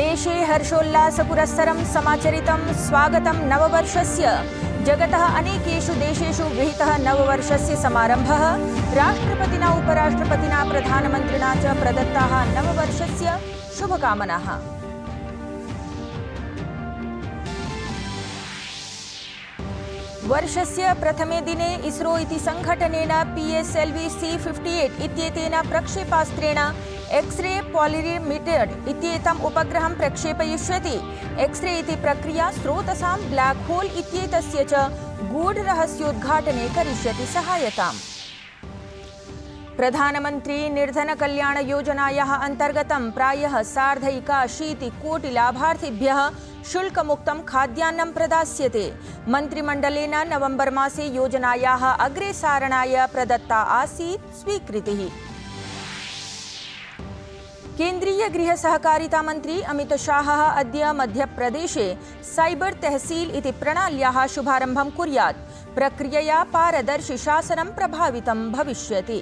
देशे हर्षोल्लासपुरस्सरं समाचरितं स्वागतं नववर्षस्य। जगतः अनेकेषु देशेषु विहितः नववर्षस्य समारम्भः। राष्ट्रपतिना, उपराष्ट्रपतिना, प्रधानमन्त्रिणा च प्रदत्ताः नववर्षस्य शुभकामनाः। वर्षस्य प्रथमे दिने इसरो इति सङ्घटनेन P S L V C fifty eight इत्येतेन प्रक्षेपास्त्रेण एक्स्रे पॉलिरिमीटर् इत्येतम् उपग्रहं प्रक्षेपयिष्यति। एक्स्रे इति प्रक्रिया स्रोतसां ब्लैक होल इत्येतस्य च गूढरहस्योद्घाटने करिष्यति सहायताम्। प्रधानमन्त्री निर्धनकल्याणयोजनायाः प्रायः सार्धैकाशीतिकोटिलाभार्थिभ्यः शुल्कमुक्तं खाद्यान्नं प्रदास्यते। मन्त्रिमण्डलेन नवम्बर् मासे योजनायाः अग्रेसारणाय प्रदत्ता आसीत् स्वीकृतिः। केंद्रीय गृहसहकारिता मन्त्री अमितशाहः अद्य मध्यप्रदेशे साइबर तहसील इति प्रणाल्याः शुभारम्भं कुर्यात्। प्रक्रियया पारदर्शि शासनं प्रभावितं भविष्यति।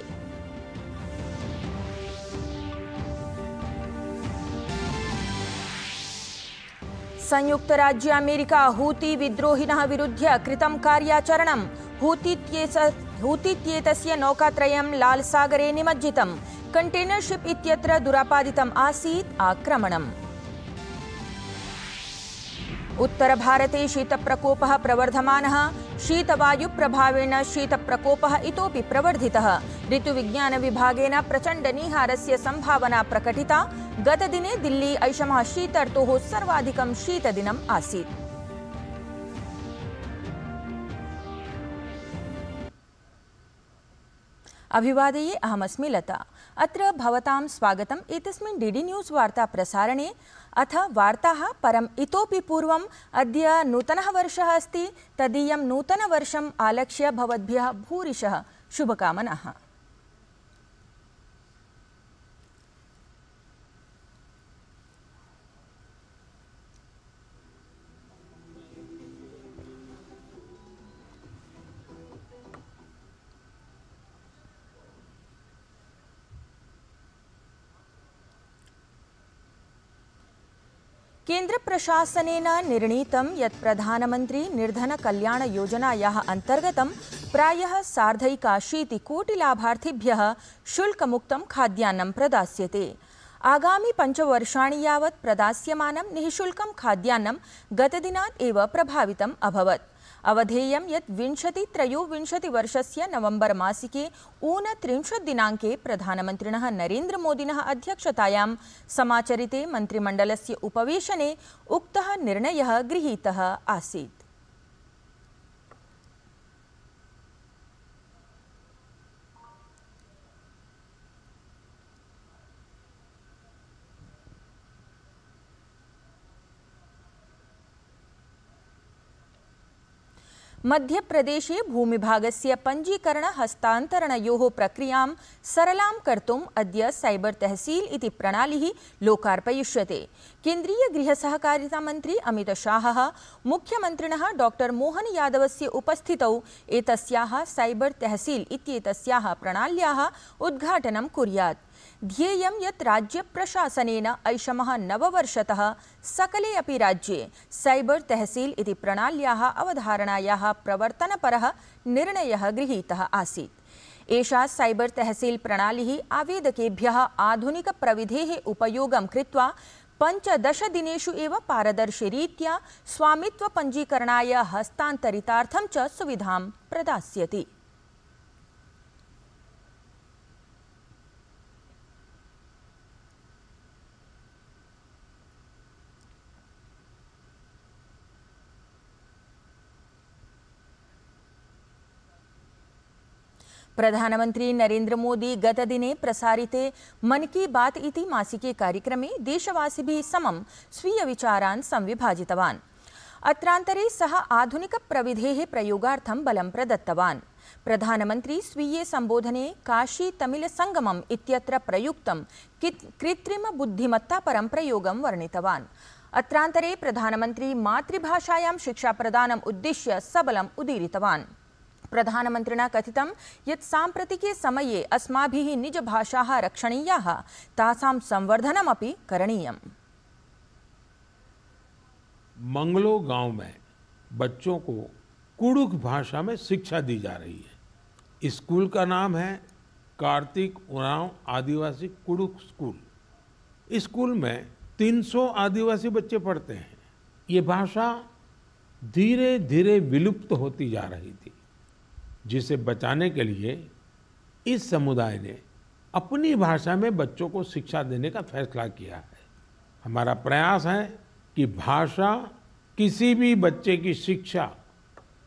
संयुक्तराज्य अमेरिका हूती विद्रोहिणः विरुध्य कृतं कार्याचरणं। हूतीत्येस हूतीत्येतस्य नौकात्रयं लालसागरे निमज्जितं कण्टेनर्शिप् इत्यत्र दुरापादितम् आसीत् आक्रमणम्। उत्तरभारते शीतप्रकोपः प्रवर्धमानः। शीतवायुप्रभावेण शीतप्रकोपः इतोपि प्रवर्धितः। ऋतुविज्ञानविभागेन प्रचण्डनिहारस्य सम्भावना प्रकटिता। गतदिने दिल्ली ऐषमः शीतर्तोः सर्वाधिकं शीतदिनम् आसीत्। अभिवादये अहमस्मि लता। अत्र भवतां स्वागतम्। एतस्मिन् डि डि न्यूस् वार्ताप्रसारणे अथ वार्ताः परम् इतोपि पूर्वम् अद्य नूतनः वर्षः अस्ति। तदीयं नूतनवर्षम् आलक्ष्य भवद्भ्यः भूरिशः शुभकामनाः। केन्द्रप्रशासनेन निर्णीतं यत् प्रधानमन्त्री निर्धनकल्याणयोजनायाः अन्तर्गतं प्रायः सार्धैकाशीतिकोटिलाभार्थिभ्यः शुल्कमुक्तं खाद्यान्नं प्रदास्यते। आगामि पञ्चवर्षाणि यावत् प्रदास्यमानं निःशुल्कं खाद्यान्नं गतदिनात् एव प्रभावित अभवत्। अवधेयं यत् विंशतित्रयोविंशतिवर्षस्य नवम्बर् मासिके ऊनत्रिंशत् दिनाङ्के प्रधानमन्त्रिणः नरेन्द्रमोदिनः अध्यक्षतायां समाचरिते मन्त्रिमण्डलस्य उपवेशने उक्तः निर्णयः गृहीतः आसीत्। मध्यप्रदेशे भूमिभागस्य पञ्जीकरण हस्तान्तरणयोः प्रक्रियाँ सरलां कर्तुम् अद्य साइबर तहसील प्रणाली इति प्रणालिः लोकार्पयिष्यते। केंद्रीय गृहसहकारिता मन्त्री अमितशाहः मुख्यमन्त्रिणः डॉक्टर मोहन यादवस्य उपस्थितौ एतस्याः साइबर तहसील प्रणाल्याः उद्घाटनं कुर्यात्। ध्येयं यत् राज्यप्रशासनेन ऐषमः नववर्षतः सकले अपि राज्ये साइबर तहसील इति प्रणाल्याः अवधारणायाः प्रवर्तनपरः निर्णयः गृहीतः आसीत्। एषा साइबर तहसील प्रणालिः आवेदकेभ्यः आधुनिकप्रविधेः उपयोगं कृत्वा पञ्चदशदिनेषु एव पारदर्शिरीत्या स्वामित्वपञ्जीकरणाय हस्तान्तरितार्थं च सुविधां प्रदास्यति। प्रधानमन्त्री नरेन्द्र मोदी गतदिने प्रसारिते मन की बात इति मासिके कार्यक्रमे देशवासिभिः समं स्वीयविचारान् संविभाजितवान्। अत्रान्तरे सः आधुनिकप्रविधेः प्रयोगार्थं बलं प्रदत्तवान्। सम्बोधने काशी तमिल संगमम् इत्यत्र प्रयुक्तं कृत्रिमबुद्धिमत्तापरं प्रयोगं वर्णितवान्। अत्रान्तरे प्रधानमन्त्री मातृभाषायां शिक्षाप्रदानम् उद्दिश्य सबलम् उदीरितवान्। प्रधानमन्त्रिणा कथितं यत् साम्प्रतिके समये अस्माभिः निजभाषाः रक्षणीयाः, तासां संवर्धनमपि करणीयम्। मंगलो गाँव में बच्चों को कुड़ुक भाषा में शिक्षा दी जा रही है। स्कूल का नाम है कार्तिक उरांव आदिवासी कुड़ुक स्कूल। इस स्कूल में 300 आदिवासी बच्चे पढ़ते हैं। ये भाषा धीरे धीरे विलुप्त होती जा रही थी। जिसे बचाने के लिए इस समुदाय ने अपनी भाषा में बच्चों को शिक्षा देने का फैसला किया है। हमारा प्रयास है कि भाषा किसी भी बच्चे की शिक्षा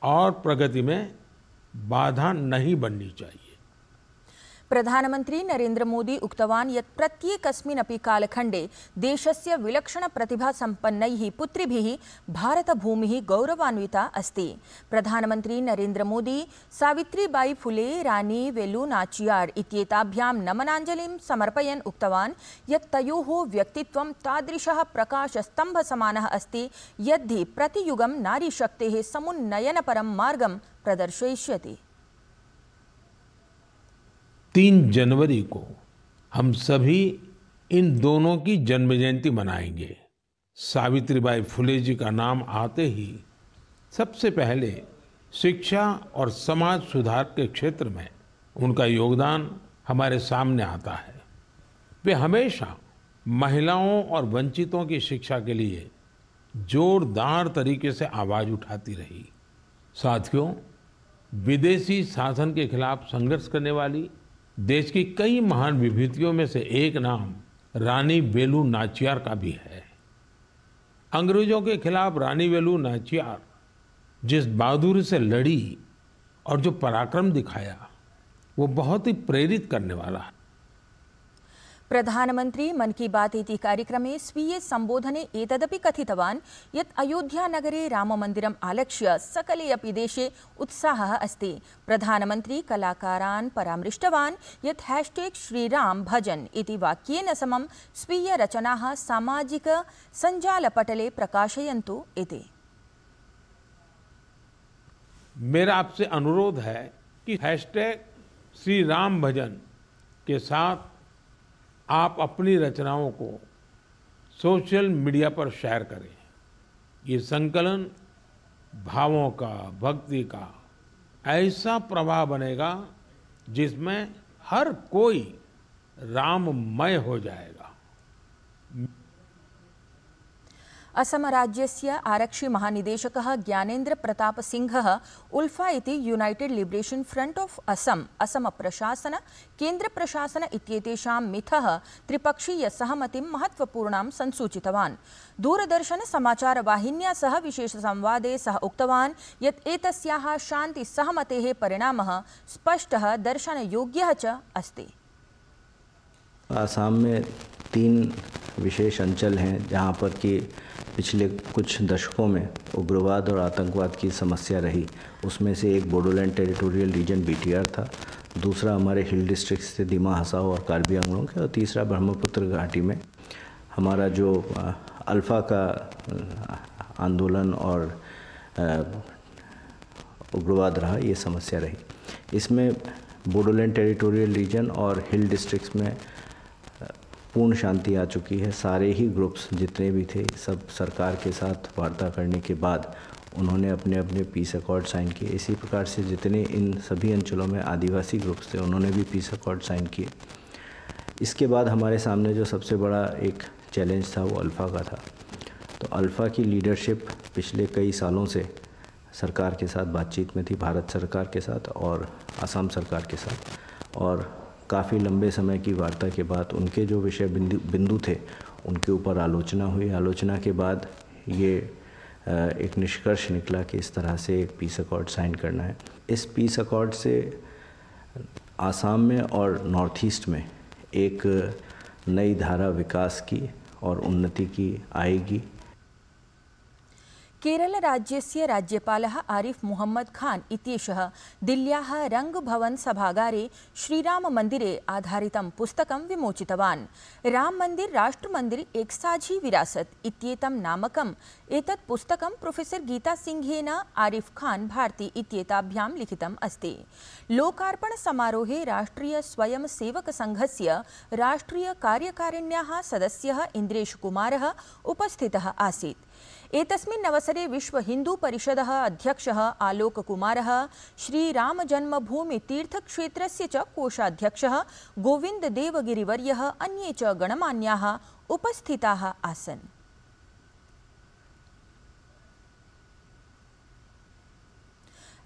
और प्रगति में बाधा नहीं बननी चाहिए। प्रधानमंत्री नरेंद्र मोदी उक्तवान् यत् प्रत्येकस्मिन् अपि कालखण्डे देशस्य विलक्षणप्रतिभासम्पन्नैः पुत्रिभिः भारतभूमिः गौरवान्विता अस्ति। प्रधानमन्त्री नरेंद्र मोदी, सावित्रीबाई फुले, रानी वेलु नाचियार् इत्येताभ्यां नमनाञ्जलिं समर्पयन् उक्तवान् यत् तयोः व्यक्तित्वं तादृशः प्रकाशस्तम्भसमानः अस्ति यद्धि प्रतियुगं नारीशक्तेः समुन्नयनपरं मार्गं प्रदर्शयिष्यति। तीन जनवरी को हम सभी इन दोनों की जन्म जयंती मनाएँगे। सावित्रीबाई फुले जी का नाम आते ही सबसे पहले शिक्षा और समाज सुधार के क्षेत्र में उनका योगदान हमारे सामने आता है। वे हमेशा महिलाओं और वंचितों की शिक्षा के लिए जोरदार तरीके से आवाज़ उठाती रही। साथियों, विदेशी शासन के खिलाफ संघर्ष करने वाली देश की कई महान विभूतियों में से एक नाम रानी वेलू नाचियार का भी है। अंग्रेज़ों के खिलाफ रानी वेलू नाचियार जिस बहादुरी से लड़ी और जो पराक्रम दिखाया, वो बहुत ही प्रेरित करने वाला है। प्रधानमन्त्री मन की बात इति कार्यक्रमे स्वीये सम्बोधने एतदपि कथितवान् यत् अयोध्यानगरे राममन्दिरम् आलक्ष्य सकले अपि देशे उत्साहः अस्ति। प्रधानमन्त्री कलाकारान् परामृष्टवान् यत् हैश्टैग् श्रीराम भजन इति वाक्येन समं स्वीयरचनाः सामाजिकसञ्जालपटले प्रकाशयन्तु इति। मेरा आपसे अनुरोध है कि हैशटैग श्री राम भजन के साथ आप अपनी रचनाओं को सोशल मीडिया पर शेयर करें। ये संकलन भावों का, भक्ति का ऐसा प्रवाह बनेगा जिसमें हर कोई राममय हो जाएगा। असमराज्यस्य आरक्षिमहानिदेशकः ज्ञानेन्द्रप्रतापसिंहः उल्फा इति united liberation front of Assam Assam असमप्रशासन केन्द्रप्रशासन इत्येतेषां मिथः त्रिपक्षीयसहमतिं महत्त्वपूर्णां संसूचितवान्। दूरदर्शनसमाचारवाहिन्या सह विशेषसंवादे सः उक्तवान् यत् एतस्याः शान्तिसहमतेः परिणामः स्पष्टः, दर्शनयोग्यः च अस्ति। आसाम में तीन विशेष अंचल हैं जहाँ पर कि पिछले कुछ दशकों में उग्रवाद और आतंकवाद की समस्या रही। उसमें से एक बोडोलैंड टेरिटोरियल रीजन बीटीआर था, दूसरा हमारे हिल डिस्ट्रिक्ट से दिमा हसाओ और कार्बी आंगलों के, और तीसरा ब्रह्मपुत्र घाटी में। हमारा जो अल्फ़ा का आंदोलन और उग्रवाद रहा, ये समस्या रही। इसमें बोडोलैंड टेरिटोरियल रीजन और हिल डिस्ट्रिक्ट्स में पूर्ण शांति आ चुकी है। सारे ही ग्रुप्स जितने भी थे, सब सरकार के साथ वार्ता करने के बाद उन्होंने अपने अपने पीस अकॉर्ड साइन किए। इसी प्रकार से जितने इन सभी अंचलों में आदिवासी ग्रुप्स थे, उन्होंने भी पीस अकॉर्ड साइन किए। इसके बाद हमारे सामने जो सबसे बड़ा एक चैलेंज था, वो अल्फ़ा का था। तो अल्फ़ा की लीडरशिप पिछले कई सालों से सरकार के साथ बातचीत में थी, भारत सरकार के साथ और असम सरकार के साथ। और काफ़ी लंबे समय की वार्ता के बाद उनके जो विषय बिंदु बिंदु थे, उनके ऊपर आलोचना हुई। आलोचना के बाद ये एक निष्कर्ष निकला कि इस तरह से एक पीस अकॉर्ड साइन करना है। इस पीस अकॉर्ड से आसाम में और नॉर्थ ईस्ट में एक नई धारा विकास की और उन्नति की आएगी। केरलराज्यस्य राज्यपालः आरिफ मुहम्मद खान दिल्ल्याः रङ्गभवन सभागारे श्रीराम श्रीराममन्दिरे आधारितं पुस्तकं विमोचितवान्। राम मंदिर राष्ट्रमन्दिर एक साझी विरासत् इत्येतं नामकम् एतत् पुस्तकं प्रोफेसर् गीता सिंहेन, आरिफ खान भारती लिखितम् अस्ति। लोकार्पणसमारोहे राष्ट्रिय राष्ट्रियकार्यकारिण्याः सदस्यः इन्द्रेशकुमारः उपस्थितः आसीत्। एतस्मिन् अवसरे अध्यक्ष अध्यक्षः आलोककुमारः श्रीरामजन्मभूमितीर्थक्षेत्रस्य च कोषाध्यक्षः गोविन्ददेवगिरिवर्यः अन्ये च गणमान्याः उपस्थिताः आसन्।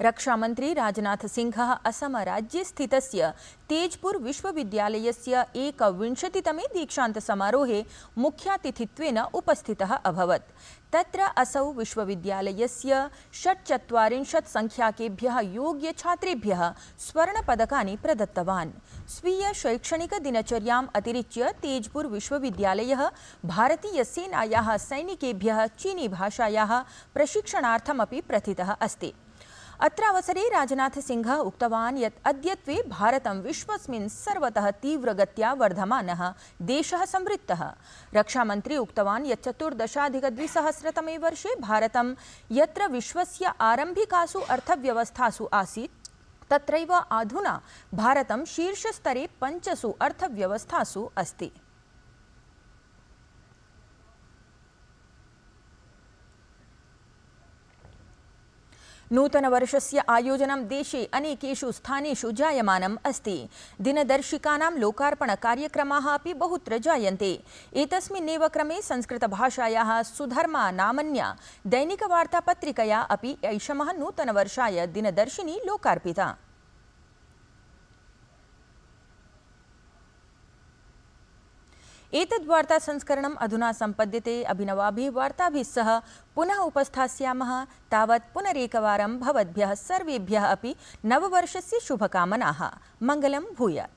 रक्षामन्त्री राजनाथसिंहः असमराज्ये स्थितस्य तेजपुर विश्वविद्यालयस्य एकविंशतितमे दीक्षान्तसमारोहे मुख्यातिथित्वेन उपस्थितः अभवत्। तत्र असौ विश्वविद्यालयस्य षट्चत्वारिंशत् संख्याकेभ्यः योग्यछात्रेभ्यः स्वीय शैक्षणिकदिनचर्याम् अतिरिच्य तेजपुर विश्वविद्यालयः भारतीयसेनायाः सैनिकेभ्यः चीनीभाषायाः प्रशिक्षणार्थमपि प्रथितः अस्ति। अत्रावसरे राजनाथसिंहः उक्तवान् यत् अद्यत्वे भारतं विश्वस्मिन् सर्वतः तीव्रगत्या वर्धमानः, देशः संवृत्तः रक्षामन्त्री उक्तवान् यत् चतुर्दशाधिकद्विसहस्रतमे वर्षे भारतं यत्र विश्वस्य आरम्भिकासु अर्थव्यवस्थासु आसीत्, तत्रैव अधुना भारतं शीर्षस्तरे पञ्चसु अर्थव्यवस्थासु अस्ति। नूतनवर्षस्य आयोजन देशे अनेकेषु स्थानेषु जायमानम् अस्ति। दिनदर्शिकानां लोकार्पणकार्यक्रमाः अपि बहुत्र जायन्ते। एतस्मिन्नेव क्रमे संस्कृतभाषायाः सुधर्मा नामन्या दैनिकवार्तापत्रिकया अपि ऐषमः नूतनवर्षाय दिनदर्शिनी लोकार्पिता। एतद्वार्ता संस्करणम् अधुना सम्पद्यते। अभिनवाभिः वार्ताभिः सह पुनः उपस्थास्यामः। तावत् पुनरेकवारं भवद्भ्यः सर्वेभ्यः अपि नववर्षस्य शुभकामनाः। मङ्गलं भूयात्